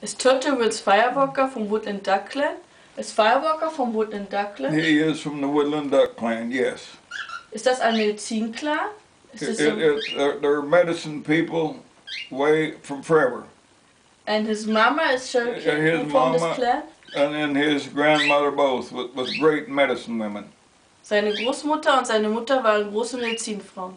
Is Turtle Woods Firewalker from Woodland Duck Clan? Is Firewalker from Woodland Duck Clan? He is from the Woodland Duck Clan, yes. Is das ein Medizinclan? clan? It, it, uh, they're, medicine people way from forever. and his mama is Cherokee from his this clan? And then his grandmother both was, was great medicine women. Seine Großmutter und seine Mutter waren große Medizinfrauen.